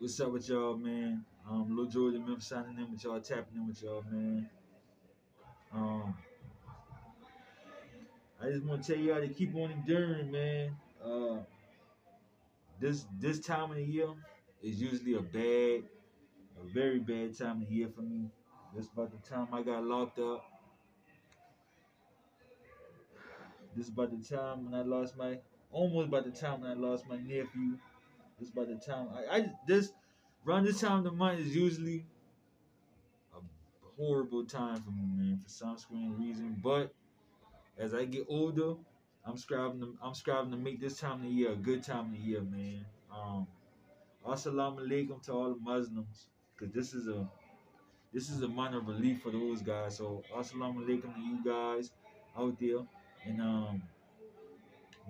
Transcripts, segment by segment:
What's up with y'all, man? Um, Lil Joey tha Mimp signing in with y'all, tapping in with y'all, man. Um, I just want to tell y'all to keep on enduring, man. Uh, this this time of the year is usually a bad, a very bad time of the year for me. This about the time I got locked up. This is about the time when I lost my, almost about the time when I lost my nephew. Is about the time I, I this around this time of the month is usually a horrible time for me, man, for some strange reason. But as I get older, I'm striving to I'm striving to make this time of the year a good time of the year, man. Um, assalamu alaikum to all the Muslims, cause this is a this is a minor relief for those guys. So assalamu alaikum to you guys out there, and um,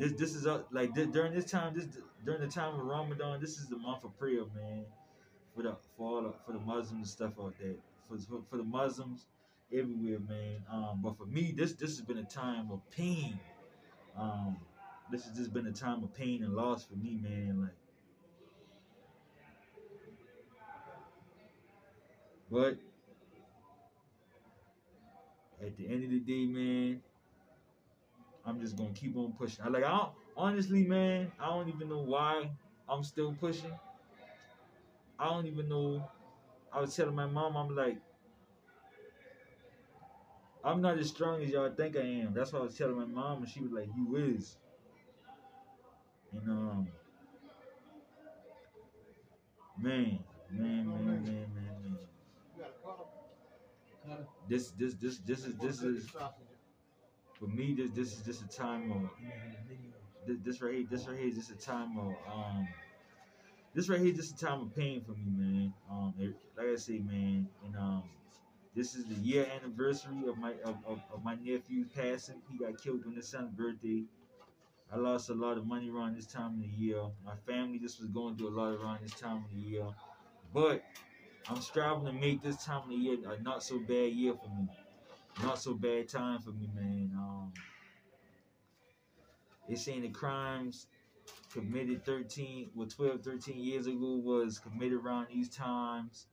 this this is a, like this, during this time this during the time of Ramadan, this is the month of prayer, man, for the for all the, for the Muslims stuff like that. For for the Muslims everywhere, man. Um, but for me, this this has been a time of pain. Um, this has just been a time of pain and loss for me, man. Like, but at the end of the day, man, I'm just gonna keep on pushing. I like I don't honestly, man, I don't even know why I'm still pushing. I don't even know. I was telling my mom, I'm like, I'm not as strong as y'all think I am. That's what I was telling my mom, and she was like, "You is." And um, man, man, man, man, man, man. This, this, this, this is, this is for me. This, this is just a time of this, this right here. This right here is just a time of um. This right here is just a time of pain for me, man. Um, it, like I say, man, and um, this is the year anniversary of my of, of, of my nephew's passing. He got killed on his son's birthday. I lost a lot of money around this time of the year. My family just was going through a lot around this time of the year. But I'm striving to make this time of the year a not so bad year for me. Not so bad time for me, man. Um, they saying the crimes committed 13, well, 12, 13 years ago was committed around these times.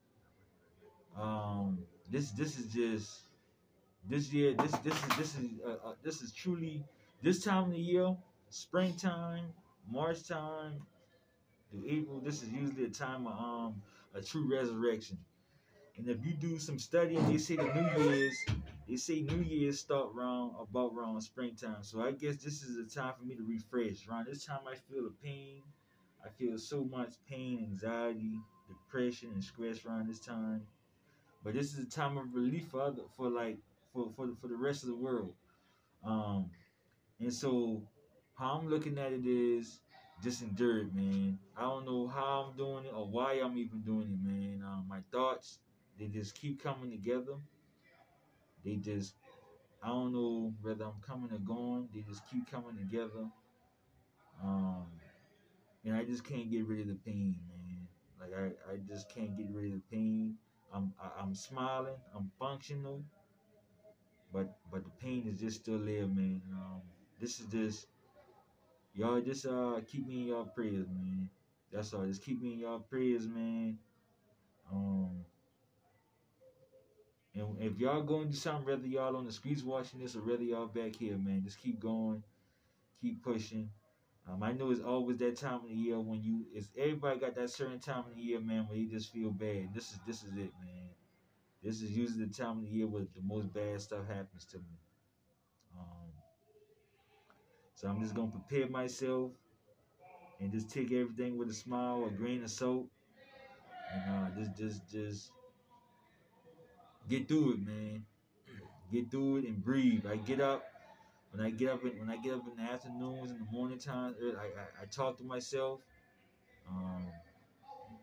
Um, this this is just this year. This this is this is uh, uh, this is truly this time of the year, springtime, March time, April. This is usually a time of um a true resurrection. And if you do some studying, they say the New Year's, they say New Year's start around about around springtime. So I guess this is a time for me to refresh. Around this time, I feel the pain. I feel so much pain, anxiety, depression, and stress around this time. But this is a time of relief for other, for like for for the, for the rest of the world. Um, and so how I'm looking at it is just endure it, man. I don't know how I'm doing it or why I'm even doing it, man. Um, my thoughts they just keep coming together. They just I don't know whether I'm coming or going. They just keep coming together. Um, and I just can't get rid of the pain, man. Like I, I just can't get rid of the pain. I'm I, I'm smiling, I'm functional, but but the pain is just still there, man. Um, this is just y'all just uh keep me in y'all prayers, man. That's all. Just keep me in y'all prayers, man. Um, and if y'all going to do something, whether y'all on the streets watching this or whether y'all back here, man, just keep going, keep pushing. Um, I know it's always that time of the year when you it's everybody got that certain time of the year, man, where you just feel bad. This is this is it, man. This is usually the time of the year where the most bad stuff happens to me. Um, so I'm just gonna prepare myself and just take everything with a smile, a grain of salt, and uh, just just just get through it, man. Get through it and breathe. I get up when I get up in, when I get up in the afternoons in the morning time, I, I, I talk to myself, um,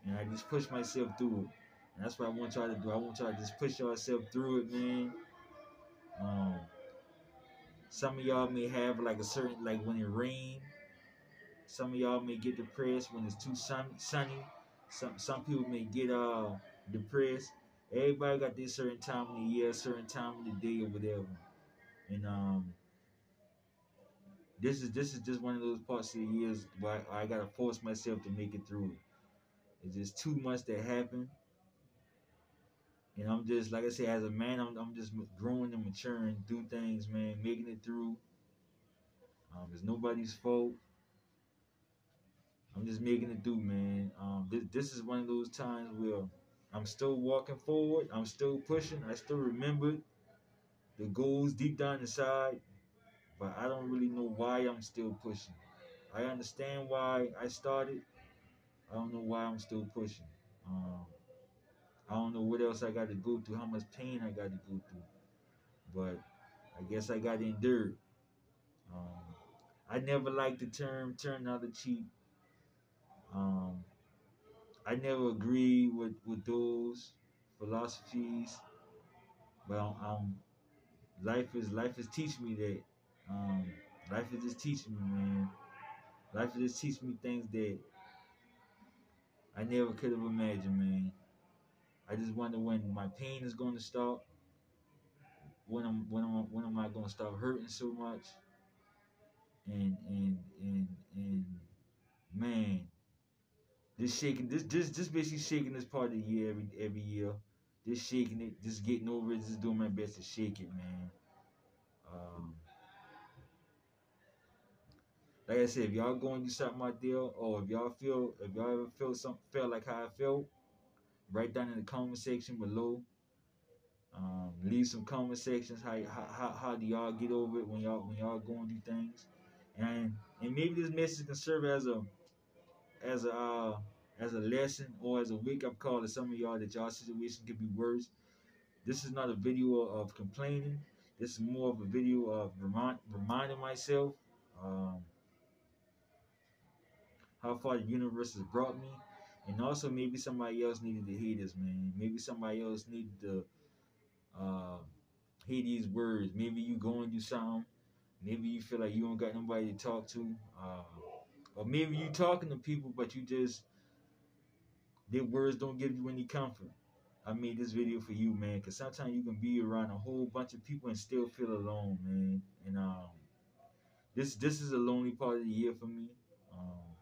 and I just push myself through it. And that's what I want y'all to do. I want y'all to just push yourself through it, man. Um, some of y'all may have like a certain like when it rains. Some of y'all may get depressed when it's too sun, sunny. Some some people may get uh depressed. Everybody got this certain time of the year, certain time of the day, or whatever. And um, this is this is just one of those parts of the years where I, I gotta force myself to make it through. It's just too much that happened. And I'm just like I said, as a man, I'm, I'm just growing and maturing through things, man, making it through. Um, it's nobody's fault. I'm just making it through, man. Um, this, this is one of those times where I'm still walking forward. I'm still pushing. I still remember the goals deep down inside, but I don't really know why I'm still pushing. I understand why I started. I don't know why I'm still pushing. Um, I don't know what else I got to go through, how much pain I got to go through, but I guess I got to endure. Um, I never liked the term "turn the other cheek." Um, I never agree with with those philosophies, but um, life is life is teaching me that. Um, life is just teaching me, man. Life is just teaching me things that I never could have imagined, man. I just wonder when my pain is going to stop. When I'm when I'm when am I going to stop hurting so much? And and and and man, just shaking this just just basically shaking this part of the year every every year. Just shaking it, just getting over it, just doing my best to shake it, man. Um, like I said, if y'all going to something out there, or if y'all feel, if y'all ever feel something, felt like how I felt, write down in the comment section below. Um, leave some comment sections. How, how how do y'all get over it when y'all when y'all going through things, and and maybe this message can serve as a as a uh, as a lesson or as a wake up call to some of y'all that y'all situation could be worse. This is not a video of complaining. This is more of a video of remind, reminding myself um, how far the universe has brought me, and also maybe somebody else needed to hear this, man. Maybe somebody else needed to uh, hear these words. Maybe you going through something. Maybe you feel like you don't got nobody to talk to. Uh, or maybe you talking to people, but you just their words don't give you any comfort. I made this video for you, man, because sometimes you can be around a whole bunch of people and still feel alone, man. And um, this this is a lonely part of the year for me. Um,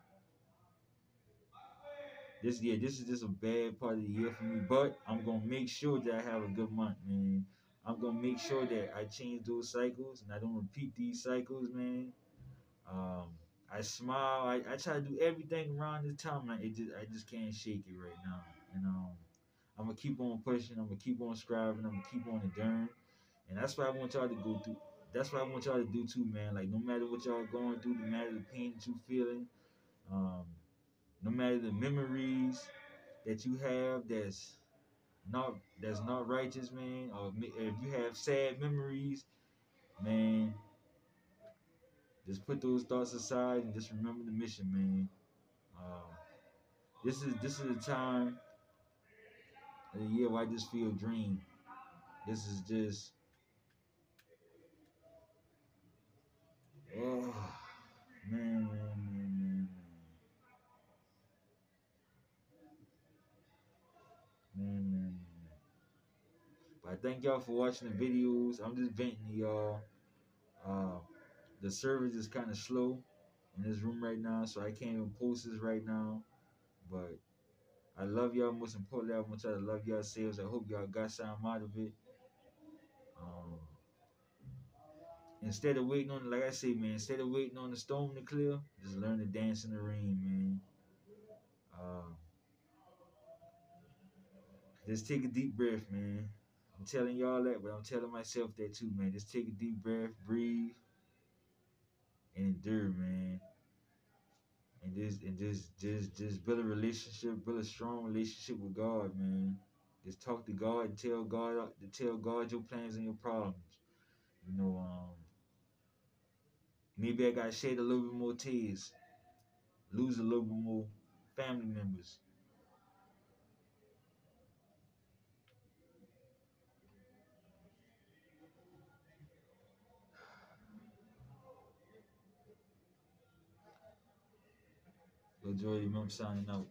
this yeah, this is just a bad part of the year for me. But I'm gonna make sure that I have a good month, man. I'm gonna make sure that I change those cycles and I don't repeat these cycles, man. I smile. I, I try to do everything around this time. I it just I just can't shake it right now. And um, I'm gonna keep on pushing. I'm gonna keep on striving. I'm gonna keep on enduring. And that's what I want y'all to go through. That's what I want y'all to do too, man. Like no matter what y'all going through, no matter the pain that you feeling, um, no matter the memories that you have that's not that's not righteous, man. Or if you have sad memories, man, just put those thoughts aside and just remember the mission, man. Uh, this is this is a time of the year where I just feel dream. This is just oh man, man, man, man, man, man. But I thank y'all for watching the videos. I'm just venting y'all. Uh, the service is kind of slow in this room right now, so I can't even post this right now. But I love y'all. Most importantly, I want y'all to love yourselves. I hope y'all got something out of it. Um, instead of waiting on, like I say, man, instead of waiting on the storm to clear, just learn to dance in the rain, man. Uh, just take a deep breath, man. I'm telling y'all that, but I'm telling myself that too, man. Just take a deep breath, breathe, and endure, man. And just and just just just build a relationship, build a strong relationship with God, man. Just talk to God and tell God tell God your plans and your problems. You know, um, maybe I gotta shed a little bit more tears, lose a little bit more family members. Lil Joey tha Mimp signing out.